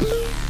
Yeah.